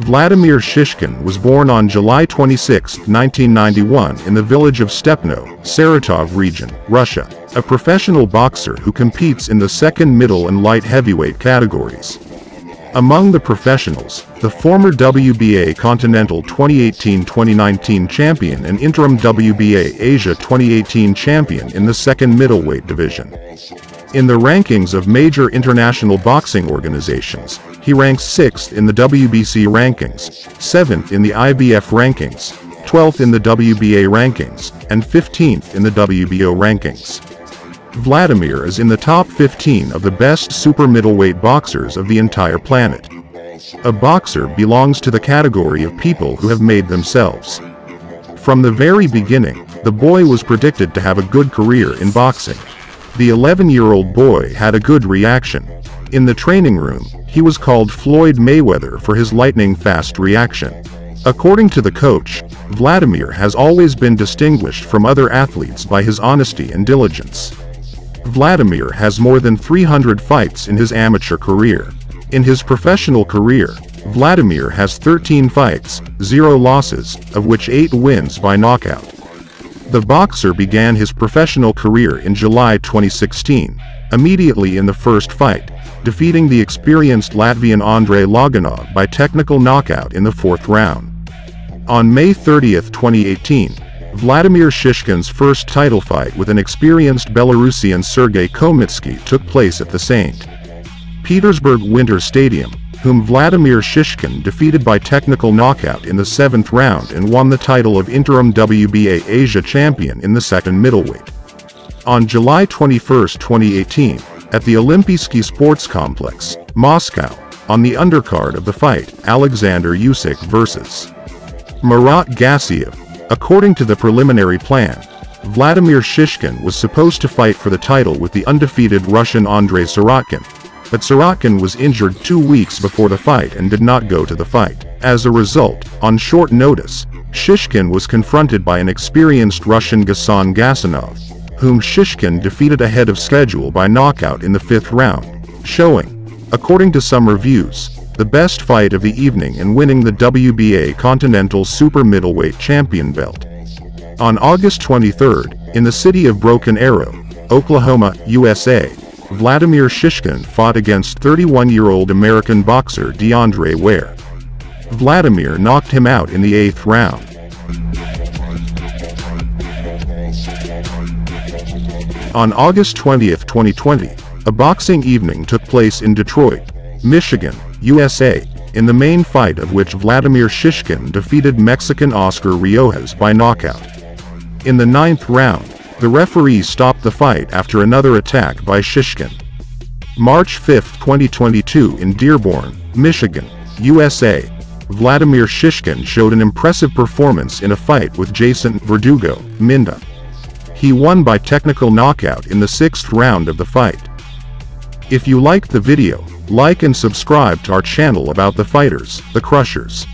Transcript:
Vladimir Shishkin was born on July 26, 1991 in the village of Stepnoe, Saratov region, Russia, a professional boxer who competes in the second middle and light heavyweight categories. Among the professionals, the former WBA Continental 2018-2019 champion and interim WBA Asia 2018 champion in the second middleweight division. In the rankings of major international boxing organizations, he ranks 6th in the WBC rankings, 7th in the IBF rankings, 12th in the WBA rankings, and 15th in the WBO rankings. Vladimir is in the top 15 of the best super middleweight boxers of the entire planet. A boxer belongs to the category of people who have made themselves. From the very beginning, the boy was predicted to have a good career in boxing. The 11-year-old boy had a good reaction. In the training room, he was called Floyd Mayweather for his lightning-fast reaction. According to the coach, Vladimir has always been distinguished from other athletes by his honesty and diligence. Vladimir has more than 300 fights in his amateur career. In his professional career, Vladimir has 13 fights, 0 losses, of which 8 wins by knockout. The boxer began his professional career in July 2016, immediately in the first fight, defeating the experienced Latvian Andrei Loginov by technical knockout in the fourth round. On May 30, 2018, Vladimir Shishkin's first title fight with an experienced Belarusian Sergei Khomitsky took place at the St. Petersburg Winter Stadium, whom Vladimir Shishkin defeated by technical knockout in the seventh round and won the title of interim WBA Asia champion in the second middleweight. On July 21, 2018, at the Olympiyskiy Sports Complex, Moscow, on the undercard of the fight, Alexander Usyk vs. Murat Gassiev. According to the preliminary plan, Vladimir Shishkin was supposed to fight for the title with the undefeated Russian Andrei Sirotkin, but Sirotkin was injured two weeks before the fight and did not go to the fight. As a result, on short notice, Shishkin was confronted by an experienced Russian Gasan Gasanov, whom Shishkin defeated ahead of schedule by knockout in the fifth round, showing, according to some reviews, the best fight of the evening and winning the WBA Continental Super Middleweight Champion belt. On August 23, in the city of Broken Arrow, Oklahoma, USA, Vladimir Shishkin fought against 31-year-old American boxer DeAndre Ware. Vladimir knocked him out in the eighth round. On August 20, 2020, a boxing evening took place in Detroit, Michigan, USA, in the main fight of which Vladimir Shishkin defeated Mexican Oscar Riojas by knockout. In the ninth round, the referee stopped the fight after another attack by Shishkin. March 5, 2022 in Dearborn, Michigan, USA, Vladimir Shishkin showed an impressive performance in a fight with Jason Verdugo, Minda. He won by technical knockout in the sixth round of the fight. If you liked the video, like and subscribe to our channel about the fighters, the crushers.